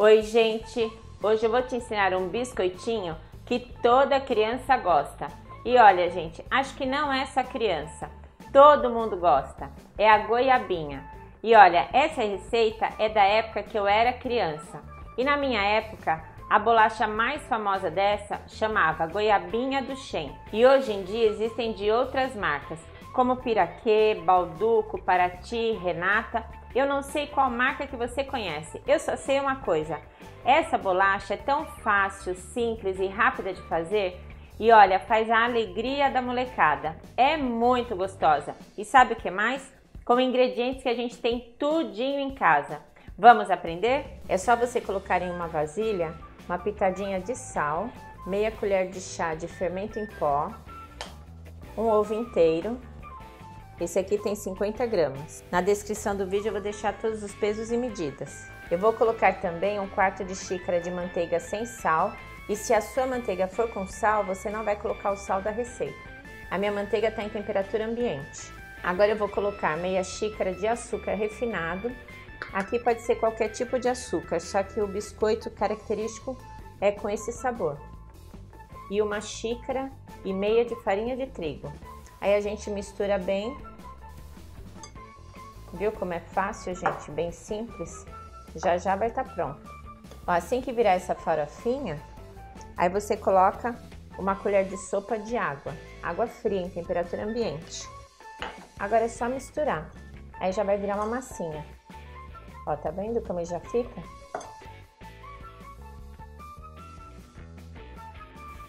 Oi, gente! Hoje eu vou te ensinar um biscoitinho que toda criança gosta. E olha, gente, acho que não é só criança, todo mundo gosta. É a goiabinha. E olha, essa receita é da época que eu era criança. E na minha época, a bolacha mais famosa dessa chamava Goiabinha do Shen. E hoje em dia existem de outras marcas, como Piraquê, Balduco, Paraty, Renata. Eu não sei qual marca que você conhece. Eu só sei uma coisa. Essa bolacha é tão fácil, simples e rápida de fazer e olha, faz a alegria da molecada. É muito gostosa. E sabe o que mais? Com ingredientes que a gente tem tudinho em casa. Vamos aprender? É só você colocar em uma vasilha uma pitadinha de sal, meia colher de chá de fermento em pó, um ovo inteiro. Esse aqui tem 50 gramas. Na descrição do vídeo eu vou deixar todos os pesos e medidas. Eu vou colocar também um quarto de xícara de manteiga sem sal e se a sua manteiga for com sal, você não vai colocar o sal da receita. A minha manteiga está em temperatura ambiente. Agora eu vou colocar meia xícara de açúcar refinado Aqui pode ser qualquer tipo de açúcar, só que o biscoito característico é com esse sabor. E uma xícara e meia de farinha de trigo. Aí a gente mistura bem. Viu como é fácil, gente? Bem simples. Já já vai estar tá pronto. Ó, assim que virar essa farofinha, aí você coloca uma colher de sopa de água. Água fria em temperatura ambiente. Agora é só misturar. Aí já vai virar uma massinha. Ó, tá vendo como já fica?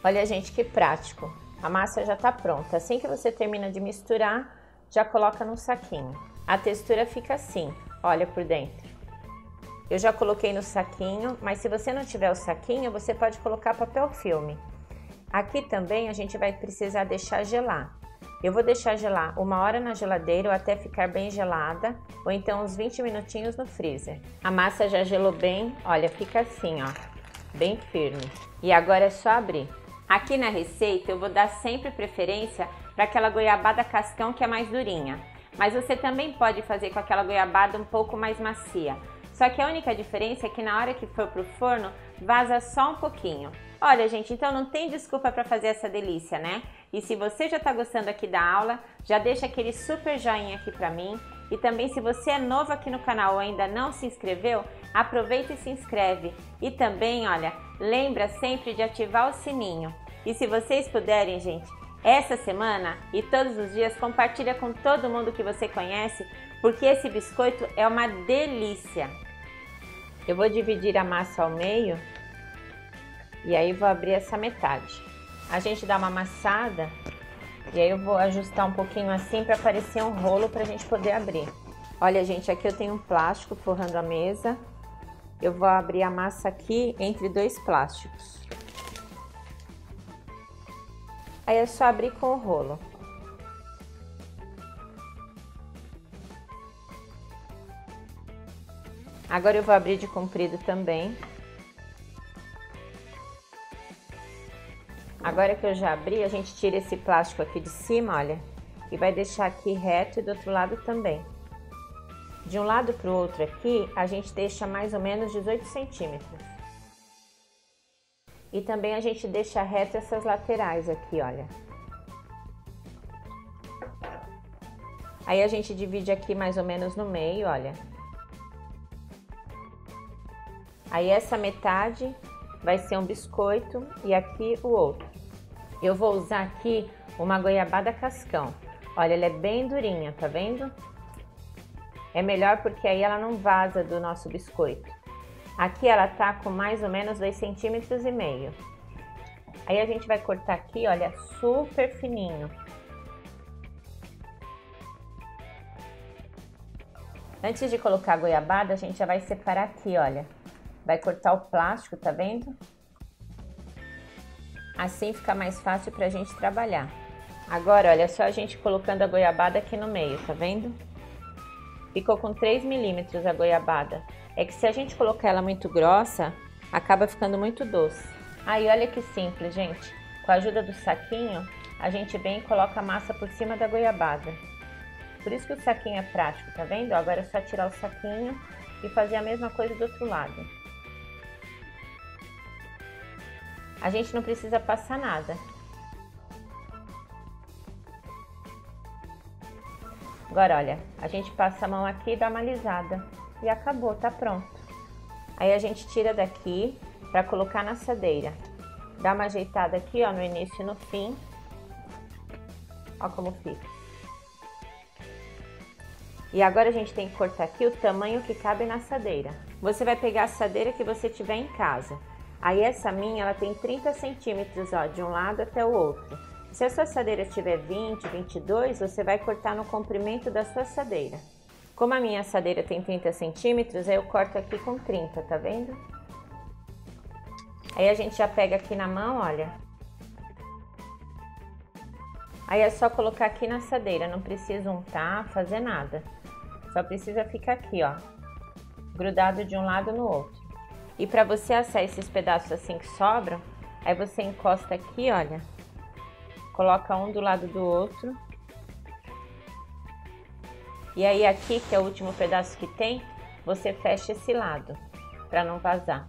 Olha, gente, que prático. A massa já tá pronta. Assim que você termina de misturar, já coloca no saquinho. A textura fica assim, olha por dentro. Eu já coloquei no saquinho, mas se você não tiver o saquinho, você pode colocar papel filme. Aqui também a gente vai precisar deixar gelar. Eu vou deixar gelar uma hora na geladeira ou até ficar bem gelada, ou então uns 20 minutinhos no freezer. A massa já gelou bem, olha, fica assim, ó, bem firme. E agora é só abrir. Aqui na receita eu vou dar sempre preferência para aquela goiabada cascão que é mais durinha, mas você também pode fazer com aquela goiabada um pouco mais macia. Só que a única diferença é que na hora que for pro forno, vaza só um pouquinho. Olha, gente, então não tem desculpa para fazer essa delícia, né? E se você já está gostando aqui da aula, já deixa aquele super joinha aqui para mim. E também se você é novo aqui no canal ou ainda não se inscreveu, aproveita e se inscreve. E também, olha, lembra sempre de ativar o sininho. E se vocês puderem, gente, essa semana e todos os dias compartilha com todo mundo que você conhece, porque esse biscoito é uma delícia. Eu vou dividir a massa ao meio e aí vou abrir essa metade. A gente dá uma amassada e aí eu vou ajustar um pouquinho assim para aparecer um rolo para a gente poder abrir. Olha, gente, aqui eu tenho um plástico forrando a mesa. Eu vou abrir a massa aqui entre dois plásticos. Aí é só abrir com o rolo. Agora eu vou abrir de comprido também. Agora que eu já abri, a gente tira esse plástico aqui de cima, olha, e vai deixar aqui reto e do outro lado também. De um lado para o outro aqui, a gente deixa mais ou menos 18 centímetros. E também a gente deixa reto essas laterais aqui, olha. Aí a gente divide aqui mais ou menos no meio, olha. Aí essa metade vai ser um biscoito e aqui o outro. Eu vou usar aqui uma goiabada cascão. Olha, ela é bem durinha, tá vendo? É melhor porque aí ela não vaza do nosso biscoito. Aqui ela tá com mais ou menos 2 centímetros e meio. Aí a gente vai cortar aqui, olha, super fininho. Antes de colocar a goiabada, a gente já vai separar aqui, olha. Vai cortar o plástico, tá vendo? Assim fica mais fácil para a gente trabalhar. Agora, olha só a gente colocando a goiabada aqui no meio, tá vendo? Ficou com 3 milímetros a goiabada. É que se a gente colocar ela muito grossa, acaba ficando muito doce. Aí olha que simples, gente. Com a ajuda do saquinho, a gente vem e coloca a massa por cima da goiabada. Por isso que o saquinho é prático, tá vendo? Agora é só tirar o saquinho e fazer a mesma coisa do outro lado. A gente não precisa passar nada. Agora, olha, a gente passa a mão aqui e dá uma alisada. E acabou, tá pronto. Aí a gente tira daqui para colocar na assadeira. Dá uma ajeitada aqui, ó, no início e no fim. Ó como fica. E agora a gente tem que cortar aqui o tamanho que cabe na assadeira. Você vai pegar a assadeira que você tiver em casa. Aí essa minha, ela tem 30 centímetros, ó, de um lado até o outro. Se a sua assadeira tiver 20, 22, você vai cortar no comprimento da sua assadeira. Como a minha assadeira tem 30 centímetros, eu corto aqui com 30, tá vendo? Aí a gente já pega aqui na mão, olha. Aí é só colocar aqui na assadeira, não precisa untar, fazer nada. Só precisa ficar aqui, ó, grudado de um lado no outro. E para você assar esses pedaços assim que sobram, aí você encosta aqui, olha, coloca um do lado do outro. E aí aqui, que é o último pedaço que tem, você fecha esse lado, para não vazar.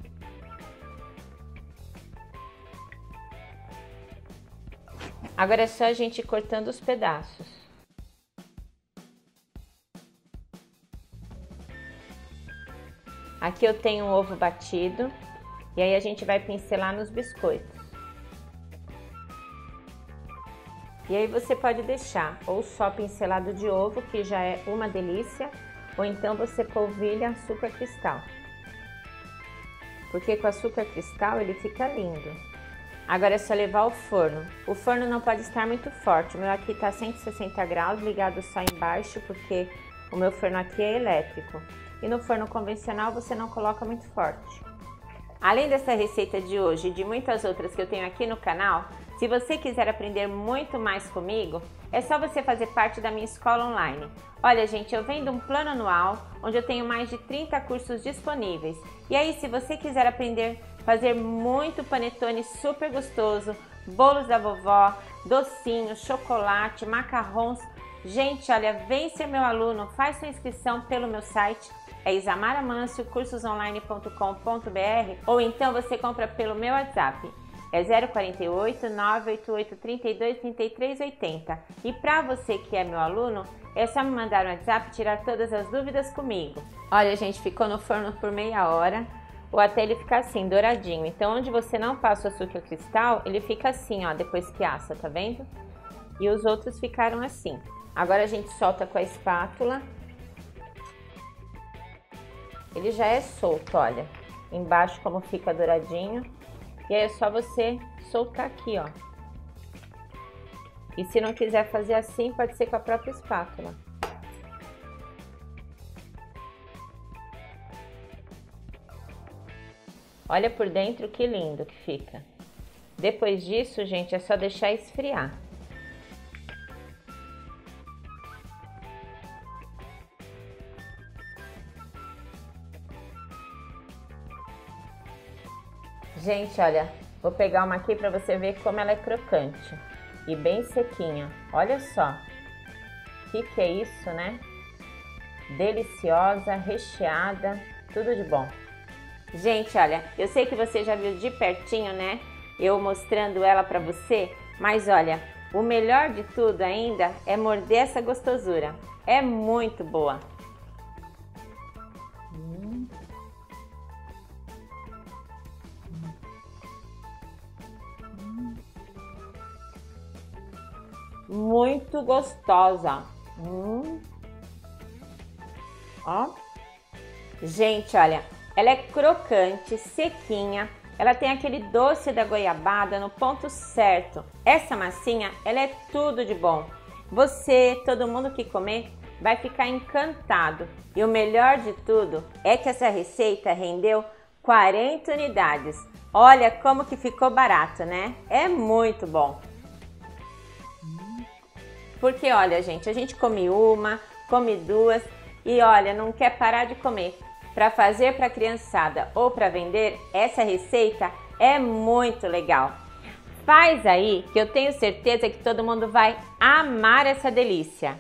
Agora é só a gente ir cortando os pedaços. Aqui eu tenho um ovo batido e aí a gente vai pincelar nos biscoitos. E aí você pode deixar ou só pincelado de ovo, que já é uma delícia, ou então você polvilha açúcar cristal. Porque com açúcar cristal ele fica lindo. Agora é só levar ao forno. O forno não pode estar muito forte. O meu aqui está 160 graus, ligado só embaixo, porque o meu forno aqui é elétrico. E no forno convencional você não coloca muito forte. Além dessa receita de hoje e de muitas outras que eu tenho aqui no canal, se você quiser aprender muito mais comigo, é só você fazer parte da minha escola online. Olha, gente, eu vendo um plano anual onde eu tenho mais de 30 cursos disponíveis. E aí, se você quiser aprender fazer muito panetone super gostoso, bolos da vovó, docinhos, chocolate, macarrons, gente, olha, vem ser meu aluno, faz sua inscrição pelo meu site é isamaramancio, cursosonline.com.br ou então você compra pelo meu WhatsApp é 048 988 32 33 80. E para você que é meu aluno, é só me mandar um WhatsApp e tirar todas as dúvidas comigo. Olha, gente, ficou no forno por meia hora ou até ele ficar assim, douradinho. Então, onde você não passa o açúcar cristal, ele fica assim, ó, depois que assa, tá vendo? E os outros ficaram assim. Agora a gente solta com a espátula. Ele já é solto, olha. Embaixo como fica douradinho. E aí é só você soltar aqui, ó. E se não quiser fazer assim, pode ser com a própria espátula. Olha por dentro que lindo que fica. Depois disso, gente, é só deixar esfriar. Gente, olha, vou pegar uma aqui para você ver como ela é crocante e bem sequinha. Olha só, o que, que é isso, né? Deliciosa, recheada, tudo de bom. Gente, olha, eu sei que você já viu de pertinho, né? Eu mostrando ela para você, mas olha, o melhor de tudo ainda é morder essa gostosura. É muito boa. Muito gostosa. Hum. Ó. Gente, olha, ela é crocante, sequinha. Ela tem aquele doce da goiabada no ponto certo. Essa massinha, ela é tudo de bom. Você, todo mundo que comer, vai ficar encantado. E o melhor de tudo é que essa receita rendeu 40 unidades. Olha como que ficou barato, né? É muito bom. Porque olha, gente, a gente come uma, come duas e olha, não quer parar de comer. Para fazer para criançada ou para vender, essa receita é muito legal. Faz aí que eu tenho certeza que todo mundo vai amar essa delícia.